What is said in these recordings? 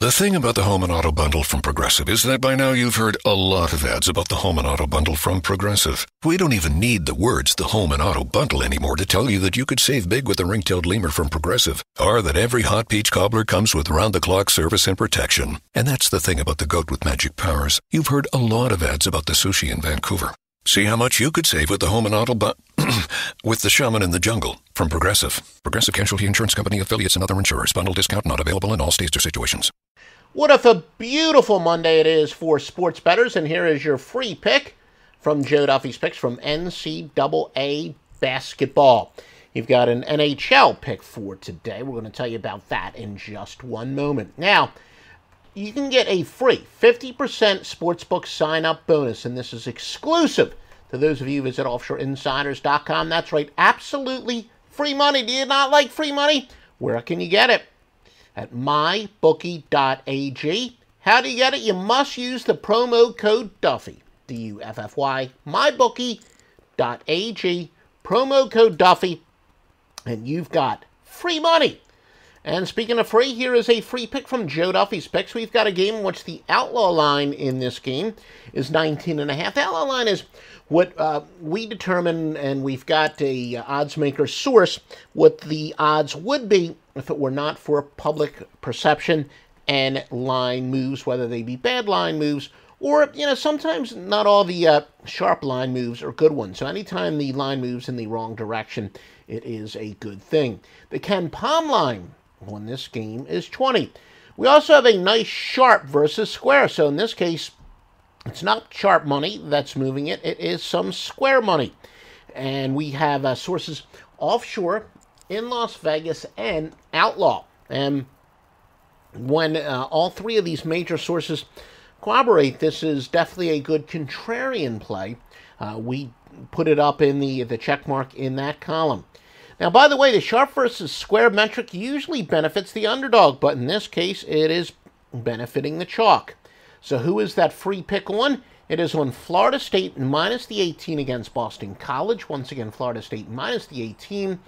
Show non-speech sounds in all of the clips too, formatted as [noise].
The thing about the Home and Auto Bundle from Progressive is that by now you've heard a lot of ads about the Home and Auto Bundle from Progressive. We don't even need the words the Home and Auto Bundle anymore to tell you that you could save big with the ring-tailed lemur from Progressive, or that every hot peach cobbler comes with round-the-clock service and protection. And that's the thing about the goat with magic powers. You've heard a lot of ads about the sushi in Vancouver. See how much you could save with the Home and Auto Bu- [clears throat] with the Shaman in the Jungle from Progressive. Progressive Casualty Insurance Company affiliates and other insurers. Bundle discount not available in all states or situations. What if a beautiful Monday it is for sports bettors, and here is your free pick from Joe Duffy's picks from NCAA basketball. You've got an NHL pick for today. We're going to tell you about that in just one moment. Now, you can get a free 50% sportsbook sign up bonus, and this is exclusive to those of you who visit offshoreinsiders.com. That's right, absolutely free money. Do you not like free money? Where can you get it? At mybookie.ag. How do you get it? You must use the promo code Duffy, D U F F Y, mybookie.ag, promo code Duffy, and you've got free money. And speaking of free, here is a free pick from Joe Duffy's picks. We've got a game in which the outlaw line in this game is 19 and a half. The outlaw line is what uh, we determine, and we've got a uh, odds maker source what the odds would be if it were not for public perception and line moves, whether they be bad line moves or you know sometimes not all the uh, sharp line moves are good ones. So anytime the line moves in the wrong direction, it is a good thing. The KenPom line on this game is 20. We also have a nice sharp versus square. So in this case, it's not sharp money that's moving it, it is some square money. And we have uh, sources offshore in Las Vegas and Outlaw. And when uh, all three of these major sources corroborate, this is definitely a good contrarian play. Uh, we put it up in the, the check mark in that column. Now, by the way, the sharp versus square metric usually benefits the underdog, but in this case, it is benefiting the chalk. So, who is that free pick on? It is on Florida State minus the 18 against Boston College. Once again, Florida State minus the 18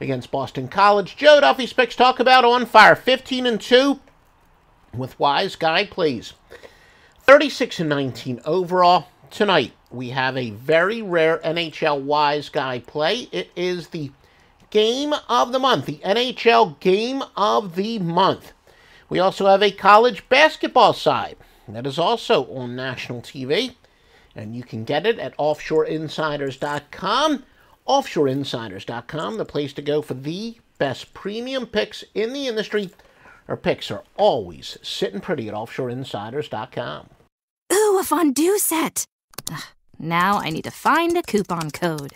against Boston College. Joe Duffy's picks talk about on fire 15 and 2 with Wise Guy plays. 36 and 19 overall. Tonight, we have a very rare NHL Wise Guy play. It is the game of the month, the NHL game of the month. We also have a college basketball side that is also on national TV, and you can get it at offshoreinsiders.com. Offshoreinsiders.com, the place to go for the best premium picks in the industry. Our picks are always sitting pretty at offshoreinsiders.com. Ooh, a fondue set! Ugh, now I need to find a coupon code.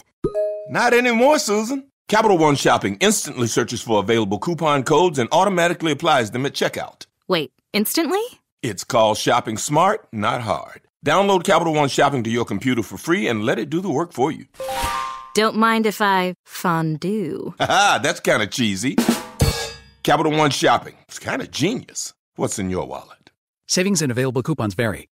Not anymore, Susan. Capital One Shopping instantly searches for available coupon codes and automatically applies them at checkout. Wait, instantly? It's called shopping smart, not hard. Download Capital One Shopping to your computer for free and let it do the work for you. Don't mind if I fondue. [laughs] Haha, that's kind of cheesy. Capital One Shopping. It's kind of genius. What's in your wallet? Savings and available coupons vary.